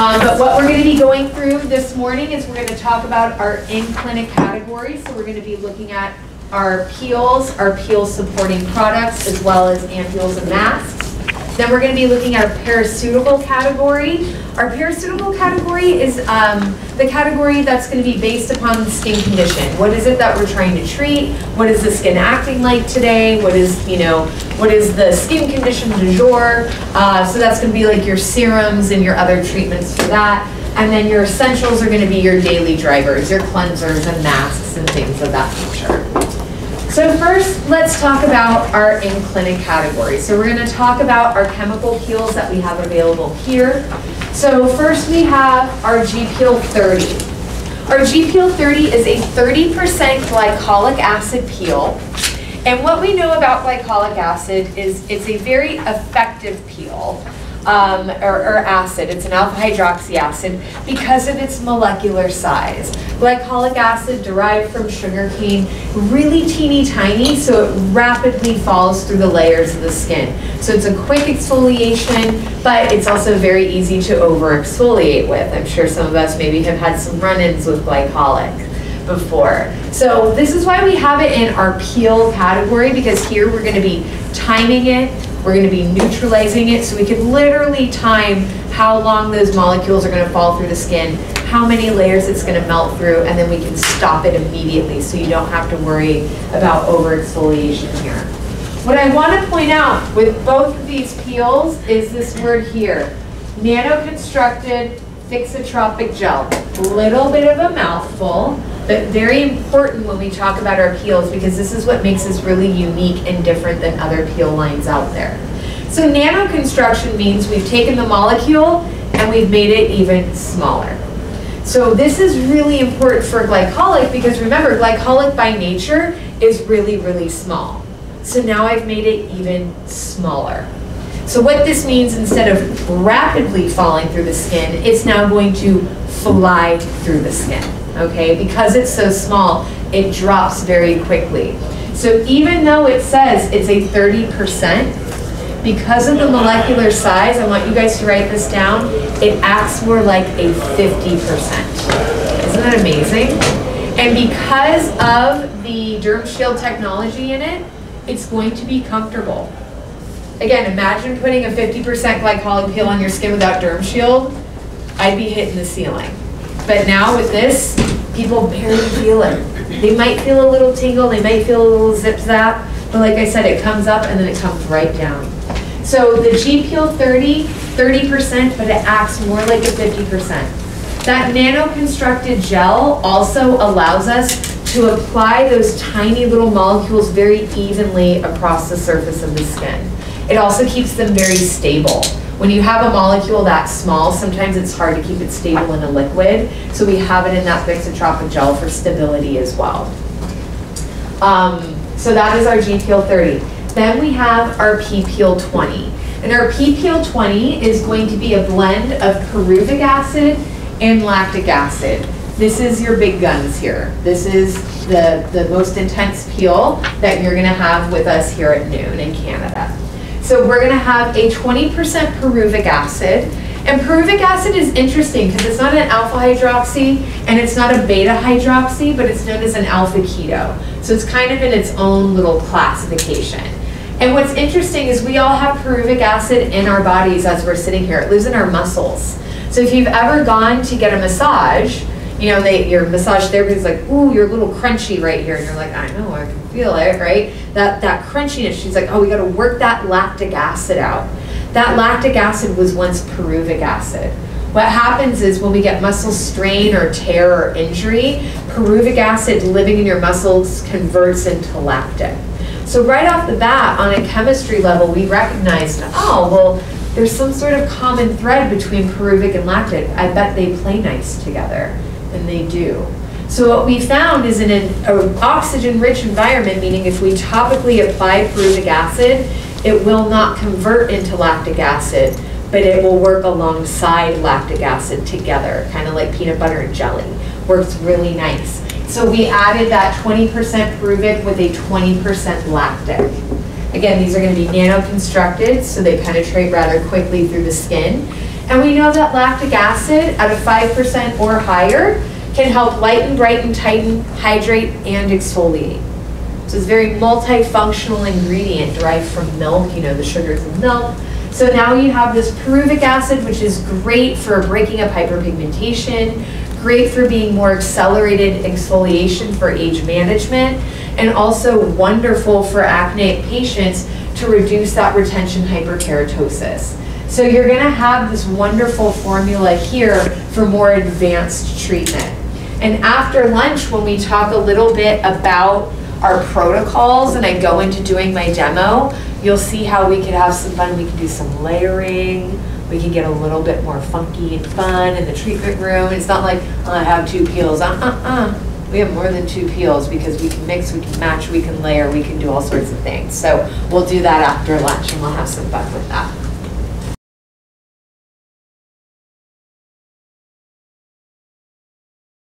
Um, but what we're going to be going through this morning is we're going to talk about our in-clinic categories. So we're going to be looking at our peels, our peel supporting products, as well as ampules and masks. Then we're going to be looking at our paraceutical category. Our paraceutical category is um, the category that's going to be based upon the skin condition. What is it that we're trying to treat? What is the skin acting like today? What is, you know, what is the skin condition du jour? Uh, so that's going to be like your serums and your other treatments for that. And then your essentials are going to be your daily drivers, your cleansers and masks and things of that nature. So first, let's talk about our in-clinic category. So we're going to talk about our chemical peels that we have available here. So first we have our G-Peel 30. Our G-Peel 30 is a 30% glycolic acid peel. And what we know about glycolic acid is it's a very effective peel um, or, or, acid. It's an alpha hydroxy acid because of its molecular size. Glycolic acid derived from sugarcane, really teeny tiny, so it rapidly falls through the layers of the skin. So it's a quick exfoliation, but it's also very easy to over exfoliate with. I'm sure some of us maybe have had some run-ins with glycolic before. So this is why we have it in our peel category because here we're going to be timing it we're going to be neutralizing it so we can literally time how long those molecules are going to fall through the skin, how many layers it's going to melt through, and then we can stop it immediately so you don't have to worry about over exfoliation here. What I want to point out with both of these peels is this word here, nano-constructed thixotropic gel. Little bit of a mouthful, but very important when we talk about our peels because this is what makes us really unique and different than other peel lines out there. So nano construction means we've taken the molecule and we've made it even smaller. So this is really important for glycolic because remember, glycolic by nature is really, really small. So now I've made it even smaller. So what this means, instead of rapidly falling through the skin, it's now going to fly through the skin okay? Because it's so small, it drops very quickly. So even though it says it's a 30%, because of the molecular size, I want you guys to write this down, it acts more like a 50%. Isn't that amazing? And because of the DermShield technology in it, it's going to be comfortable. Again, imagine putting a 50% glycolic peel on your skin without DermShield. I'd be hitting the ceiling. But now with this, people barely feel it. They might feel a little tingle, they might feel a little zip zap, but like I said, it comes up and then it comes right down. So the G-Peel 30, 30%, but it acts more like a 50%. That nano-constructed gel also allows us to apply those tiny little molecules very evenly across the surface of the skin. It also keeps them very stable. When you have a molecule that small, sometimes it's hard to keep it stable in a liquid. So we have it in that thixotropic gel for stability as well. Um, so that is our G-Peel 30. Then we have our P-Peel 20. And our P-Peel 20 is going to be a blend of pyruvic acid and lactic acid. This is your big guns here. This is the, the most intense peel that you're gonna have with us here at NOON in Canada. So we're going to have a 20% pyruvic acid. And pyruvic acid is interesting because it's not an alpha hydroxy and it's not a beta hydroxy, but it's known as an alpha keto. So it's kind of in its own little classification. And what's interesting is we all have pyruvic acid in our bodies as we're sitting here. It lives in our muscles. So if you've ever gone to get a massage, you know, they, your massage therapist is like, ooh, you're a little crunchy right here. And you're like, I know, I can feel it, right? That, that crunchiness, she's like, oh, we got to work that lactic acid out. That lactic acid was once pyruvic acid. What happens is when we get muscle strain or tear or injury, pyruvic acid living in your muscles converts into lactic. So right off the bat, on a chemistry level, we recognized, oh, well, there's some sort of common thread between pyruvic and lactic. I bet they play nice together and they do. So what we found is in an oxygen-rich environment, meaning if we topically apply pyruvic acid, it will not convert into lactic acid, but it will work alongside lactic acid together, kind of like peanut butter and jelly. Works really nice. So we added that 20% pyruvic with a 20% lactic. Again, these are going to be nano-constructed, so they penetrate rather quickly through the skin. And we know that lactic acid at a 5% or higher can help lighten, brighten, tighten, hydrate, and exfoliate. So it's a very multifunctional ingredient derived from milk, you know, the sugars in milk. So now you have this pyruvic acid, which is great for breaking up hyperpigmentation, great for being more accelerated exfoliation for age management, and also wonderful for acneic patients to reduce that retention hyperkeratosis. So you're gonna have this wonderful formula here for more advanced treatment. And after lunch, when we talk a little bit about our protocols and I go into doing my demo, you'll see how we could have some fun. We can do some layering. We can get a little bit more funky and fun in the treatment room. It's not like, oh, I have two peels. Uh-uh-uh. We have more than two peels because we can mix, we can match, we can layer, we can do all sorts of things. So we'll do that after lunch and we'll have some fun with that.